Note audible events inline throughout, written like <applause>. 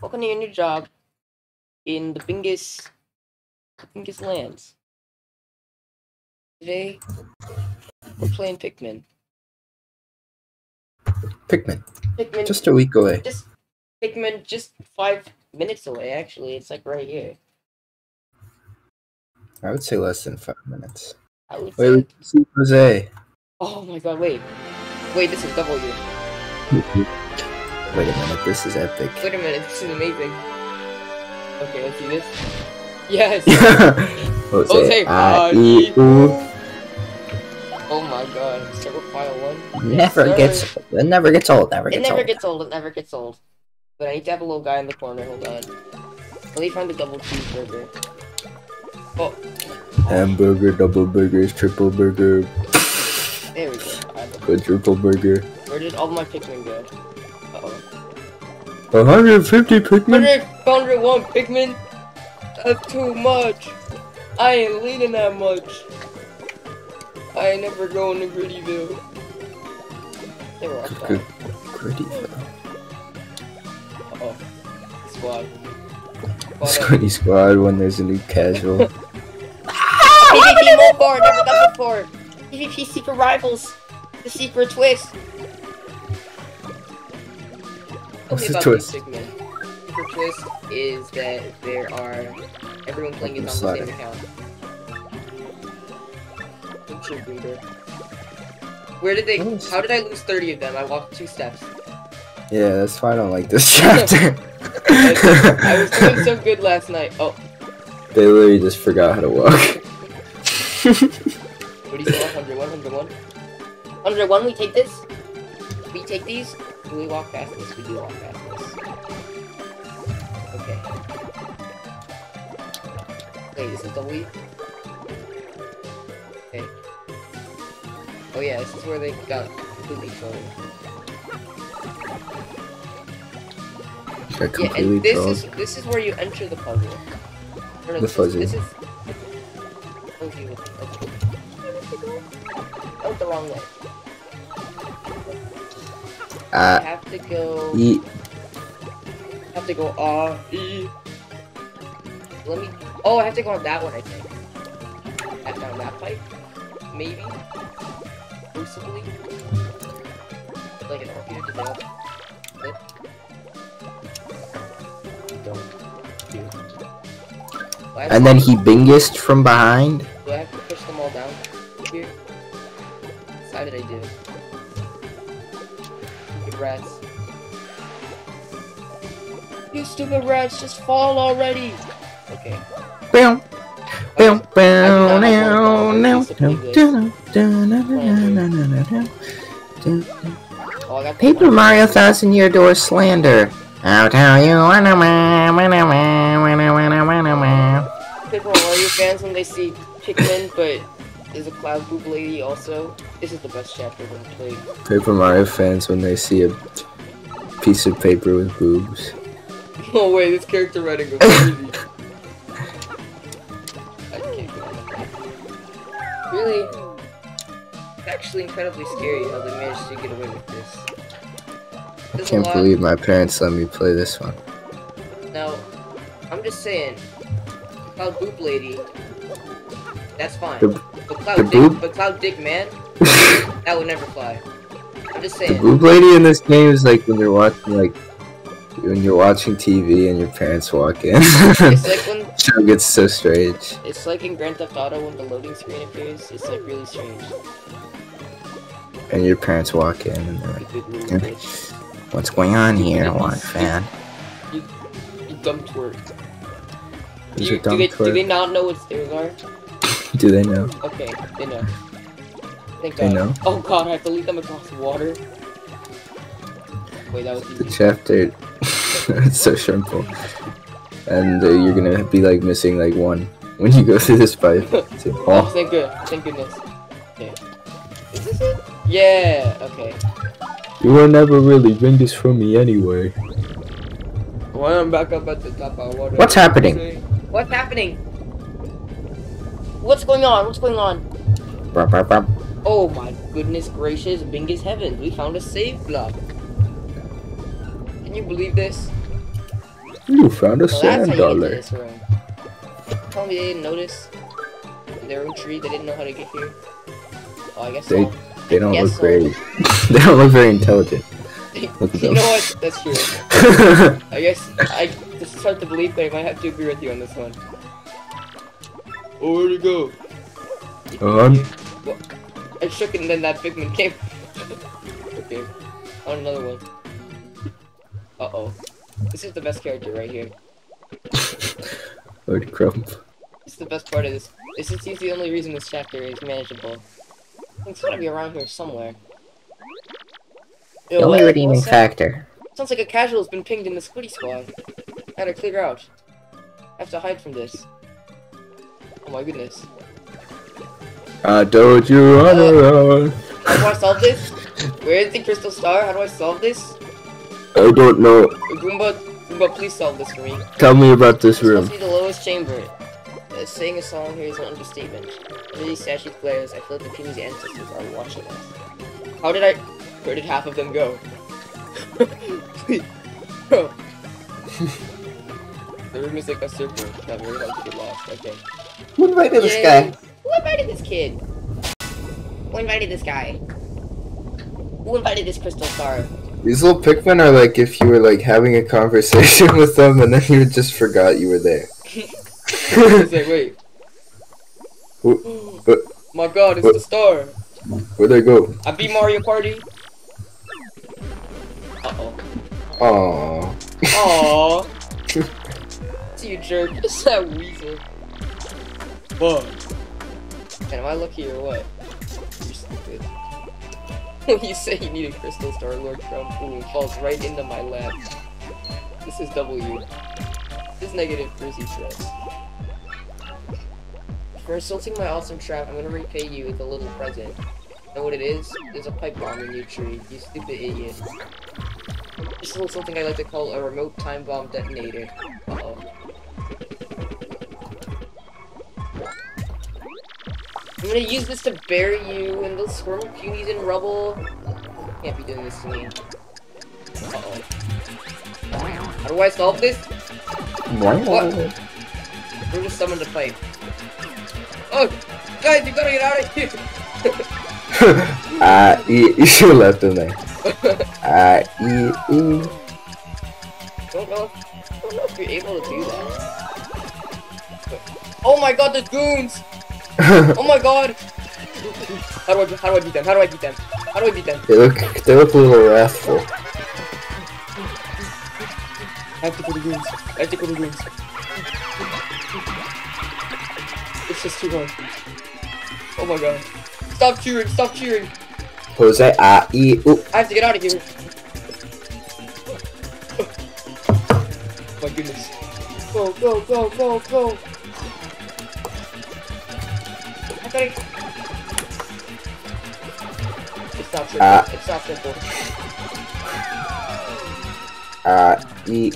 Welcome to your new job in the Bingus, Bingus lands. Today, we're playing Pikmin. Pikmin, Pikmin, just a week away. just Pikmin, just five minutes away. Actually, it's like right here. I would say less than five minutes. I would Wait, say. we can see Jose. Oh my god! Wait, wait. This is W. <laughs> Wait a minute, this is epic. Wait a minute. This is amazing. Okay, let's see this. Yes. <laughs> Jose, Jose, I, I, E, E, U. oh my god. Server file one. Never Sir. gets old. It never gets old. Never It never old. gets old. It never gets old. But I need to have a little guy in the corner. Hold on. Let me find the double cheeseburger. Oh, Hamburger, double burgers, triple burger, there we go. A- quadruple burger. Where did all my Pikmin go? Uh oh. 150 Pikmin. 101 Pikmin? That's too much. I ain't leading that much. I ain't never going to Grittyville. They were Good. fine. Gritty. Uh oh. Squad. Squad up. Squad when there's a new casual. PvP mode core, never done before. PvP secret rivals. The secret twist. What's Tell me the about twist? these Pikmin. Secret twist is that there are everyone playing is on the same account. Where did they? How did I lose thirty of them? I walked two steps. Yeah, that's why I don't like this <laughs> chapter. <laughs> I was doing so good last night. Oh, They literally just forgot how to walk. what do you say? 101, 101? 101, we take this? We take these? Do we walk past this? We do walk past this. Okay. Wait, this is W? Okay. Oh yeah, this is where they got completely trolled. Yeah, and this trolled. is this is where you enter the puzzle. Or no, The this fuzzy. Is, this is fuzzy okay. Oh, the wrong way. I have to go. E. have to go R E. Let me. Oh, I have to go on that one. I think. At down that pipe, maybe. Possibly. Like an orchid to develop. Flip. Don't do. And then he bingest from behind. Rats. You stupid rats, just fall already! Okay. Boom. Boom, I boom, do not have now, now. Oh, Paper. Mario Thousand Year Door Slander. I'll tell you. wanna, wanna, wanna, wanna, wanna, wanna, wanna, wanna. Paper Mario fans when they see Pikmin, but there's a Cloud Boob Lady also. This is the best chapter I've ever played. Paper Mario fans when they see a piece of paper with boobs. <laughs> Oh wait, this character writing was crazy. <laughs> I can't get on that. Really? It's actually incredibly scary how they managed to get away with this. I There's a can't believe my parents let me play this one. Now, I'm just saying, Cloud Boop Lady, that's fine. The- Cloud the Dick, but Cloud Dick Man, <laughs> that would never fly. I'm just saying. The boob lady in this game is like when you're watching like when you're watching TV and your parents walk in. It's like <laughs> when Show gets so strange. it's like in Grand Theft Auto when the loading screen appears. It's like really strange. And your parents walk in and they're You like, Yeah. What's going on here, one fan? <laughs> You dumb twerk. You- dumb do, they, do they not know what stairs are? Do they know? Okay, they know. Thank They God. know. Oh god, I have to lead them across the water. Wait, that was The easy. chapter <laughs> it's so simple. And uh, you're gonna be like missing like one when you go through this pipe. <laughs> It's Oh, oh, thank good. Thank goodness. Okay. Is this it? Yeah, okay. you were never really bring this from me anyway. Well, I'm back up at the top of water. What's happening? What's happening? What's going on? What's going on? Oh my goodness gracious, Bingus Heaven, we found a save block. Can you believe this? You found a Well, sand how you get to dollar. Tell me oh, they didn't notice their own tree. They didn't know how to get here. Oh, I guess They- so. They don't look so. very. <laughs> they don't look very intelligent. Look <laughs> you them. know what? That's true. <laughs> I guess I just start to believe, that I might have to agree with you on this one. Oh, where'd it go? Um. Well, I shook it and then that Figment came. <laughs> okay. On another one. Uh oh. This is the best character right here. <laughs> Lord Crump. This is the best part of this. This is he's the only reason this chapter is manageable. It's gotta be around here somewhere. Yo, The only what- redeeming factor. Sounds like a casual's been pinged in the Squiddy Squad. Gotta clear out. I have to hide from this. Oh my goodness. I told you run Uh, around. How do I solve this? Where is the crystal star? How do I solve this? I don't know. Goomba, Goomba, please solve this for me. Tell me about this This room. must be the lowest chamber. Uh, saying a song here is an understatement. Under these statues glares, I feel like the Punies' ancestors are watching us. How did I... Where did half of them go? <laughs> The room is like a circle. Not very hard to get lost. Okay. Who invited this guy? Who invited this kid? Who invited this guy? Who invited this crystal star? These little Pikmin are like if you were like having a conversation <laughs> with them and then you just forgot you were there. He's like, wait. <laughs> Who- but- My god, it's but- the star. Where'd they go? I beat Mario Party. Uh-oh. Aww. Aww. <laughs> You jerk. It's that weasel. What? And am I lucky or what? You're stupid. <laughs> When you say you need a crystal star, Lord Crump, ooh, falls right into my lap. This is W. This is negative Frizzy stress. For insulting my awesome trap, I'm gonna repay you with a little present. Know what it is? There's a pipe bomb in your tree, you stupid idiot. This little something I like to call a remote time bomb detonator. I'm gonna use this to bury you and those squirrel Punies in rubble. Can't be doing this to me. Uh-oh. How do I solve this? What? We're just summoned a pipe. Oh! Guys, you gotta get out of here! <laughs> Ah, <laughs> you, you should have left him there. <laughs> Ah, e, e. don't know. don't know if you're able to do that. Oh my god, the goons! Oh my god! How do I how do I beat them? How do I beat them? How do I beat them? They look they look a little wrathful. I have to go to goons. I have to go to goons. It's just too hard. Oh my god. Stop cheering, stop cheering! Jose, ah, e, ooh. I have to get out of here. my goodness. Go, go, go, go, go. It's not simple. Ah. It's not simple. Ah, e.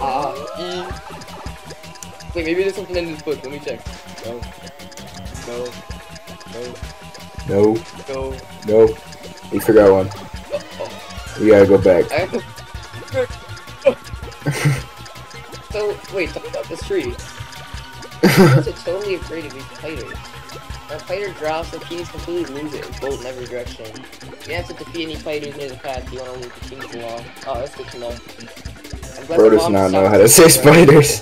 Ah, E. Wait, maybe there's something in this book. Let me check. No. No. No. No, No. no. We forgot one. Oh, oh. We gotta go back. I have to... <laughs> so, wait, talk about this tree. It's a totally afraid of fighters. When a fighter drops, the teams completely lose it and bolt in every direction. You have to defeat any fighters near the path you want to leave the teams along. Oh, that's good to know. Bro does not know how to say spiders.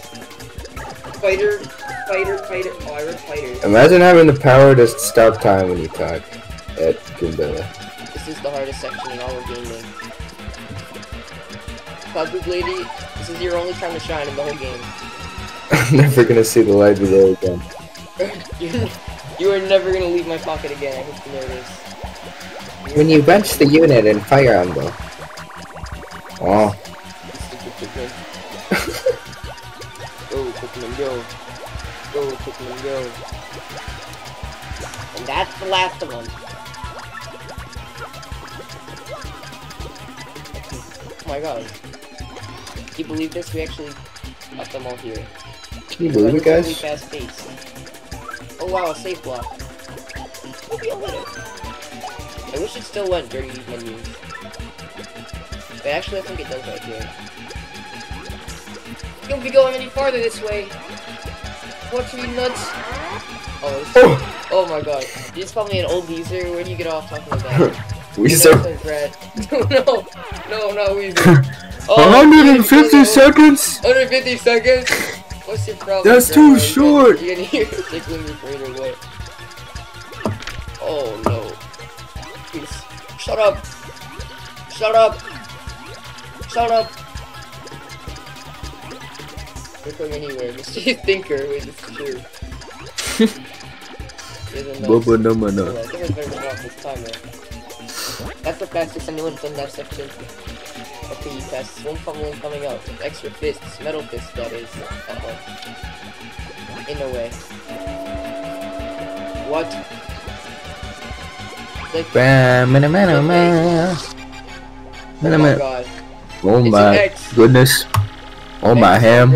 Fighter, fighter, fighter. I read fighters. Imagine having the power to stop time when you talk at Goombella. This is the hardest section in all of gaming. Cloud Lady, this is your only time to shine in the whole game. <laughs> I'm never gonna see the light of day again. You're, never gonna leave my pocket again. I hope you know this. When you bench the unit in Fire Emblem, Oh, go, Pikmin, go. Go, Pikmin, go. And that's the last of them. Oh my god. Can you believe this? We actually got them all here. Can you believe it, Really guys? fast pace. Oh wow, a safe block. We'll be able. I wish it still went during these menus. But actually, I think it does right here. You'll be going any farther this way. Watch me nuts. Oh, Oh, oh my god. He's probably an old geezer. Where do you get off talking about that? <laughs> Weezer. <laughs> no, no, no, Weezer. <laughs> Oh, 150 seconds. 150 seconds? What's your problem? That's too Grandma? short. You <laughs> gonna hear tickling your brain or what? Oh no. Please. Shut up. Shut up. Shut up. You're going anywhere, Mr. Thinker. Wait, <laughs> it's true. He doesn't know. Bubba no mana. I think it's better than off this time, though. That's the fastest anyone's done that section. Okay, you passed one fumbling coming out. With extra fists, metal fists, that is. Uh-oh. In a way. What? Like, Bam, mana, mana, mana. oh Mana, my mana. god. Oh It's my goodness. Oh my ham.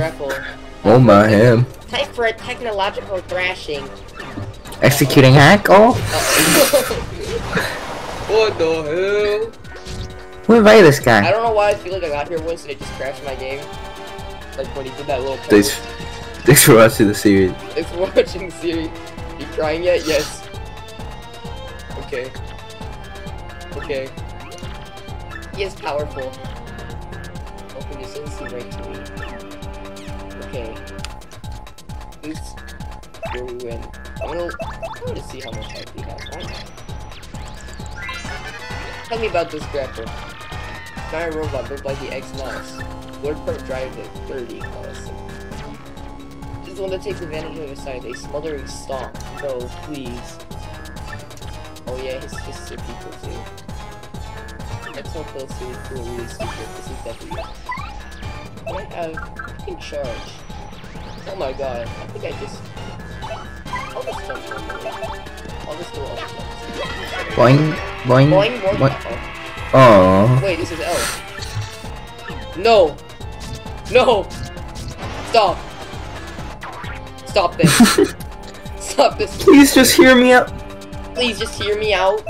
Oh my ham. Time for a technological thrashing. Executing hack. Oh, Uh-oh. <laughs> what the hell? Who invited this guy? I don't know why I feel like I got here once and it just crashed my game. Like when he did that little Thanks, thanks for watching the series. Thanks for watching the series. You crying yet? Yes. Okay. Okay. He is powerful. Open this instant right to me. Okay. This where we win. I'm gonna, I'm gonna see how much health he has. Why not? Tell me about this grapple. Giant robot built by the X-Nauts. Word per drive at 30. Awesome. This is the one that takes advantage of his size. A smothering stomp. No, please. Oh yeah, his fists are people too. That's so close to it. Cool, really stupid. This is definitely. What I have in charge. Oh my god. I think I just. I'll just jump one. I'll just do all the jumps. Boing, boing, Boing, boing. boing. Uh-oh. Oh, Wait, this is L. No! No! Stop! Stop this! <laughs> Stop this! please just hear me out. Please just hear me out.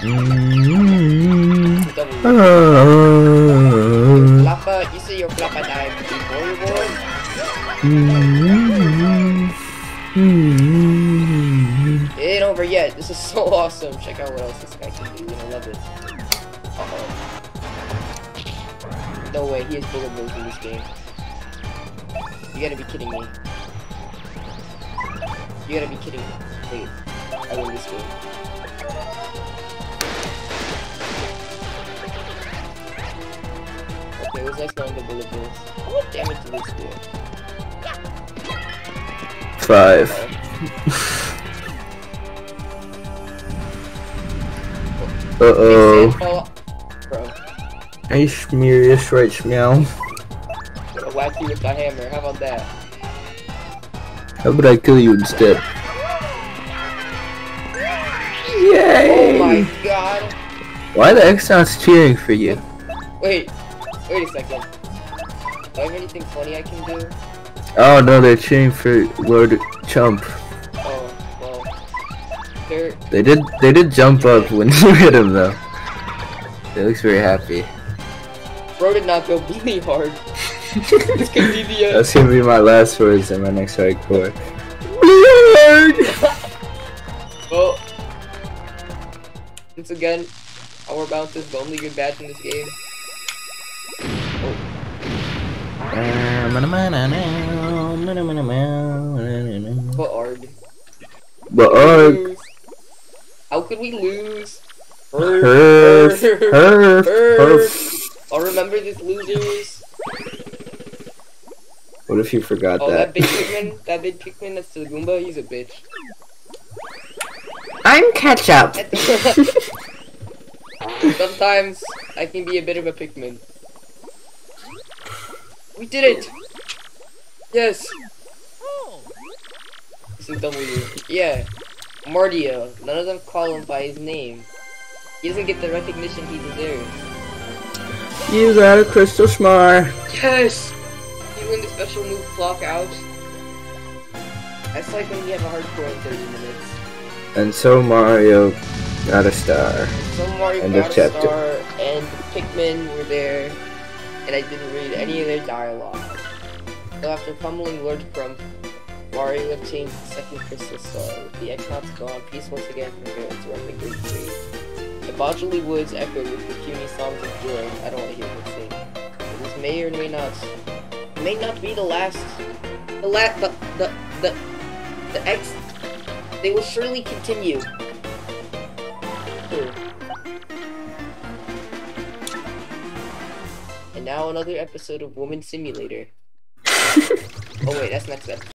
Mm-hmm. Flappa, you say your Flappa died before you? This is so awesome. Check out what else this guy can do. You're gonna love it. Uh-oh. No way, he has bullet bills in this game. You gotta be kidding me. You gotta be kidding me. Wait, I win this game. Okay, it was nice knowing the bullet bills. How much damage did this do? Five. <laughs> Uh Big oh. Bro, I smear this right meow. I'm gonna whack you with the hammer. How about that? How about I kill you instead? Yay! Oh my god! Why the sounds cheering for you? Wait, wait a second. Do I have anything funny I can do? Oh no, they're cheering for Lord Chump. There, They did they did jump up when <laughs> you hit him though. They looks very happy. bro did not go really hard. <laughs> this could be the end. That's gonna be my last words in my next hardcore. <laughs> Well, once again, our bounce is the only good badge in this game. Oh. But Arg. But uh. How could we lose? Herf, herf, herf. I'll remember this, losers. What if you forgot Oh, that that? big Pikmin, that big Pikmin that's the Goomba, he's a bitch. I'm ketchup. <laughs> Sometimes I can be a bit of a Pikmin. We did it! Yes! Oh. This is W. Yeah. Mardio. None of them call him by his name. He doesn't get the recognition he deserves. You got a crystal smar. Yes! You win the special move clock out. That's like when you have a hardcore in 30 minutes. And so Mario Got a star. Some Mario End of got a chapter. star, and Pikmin were there, and I didn't read any of their dialogue. So after pummeling Lord Crump, Mario obtained the second crystal star. With the X-Nauts gone, peace once again prevailed throughout the Great Tree. The Boggly Woods echoed with the puny songs of joy. I don't want to hear them sing. This may or may not, may not be the last, the last, the, the, the, the X, they will surely continue. And now another episode of Woman Simulator. <laughs> oh wait, that's next episode.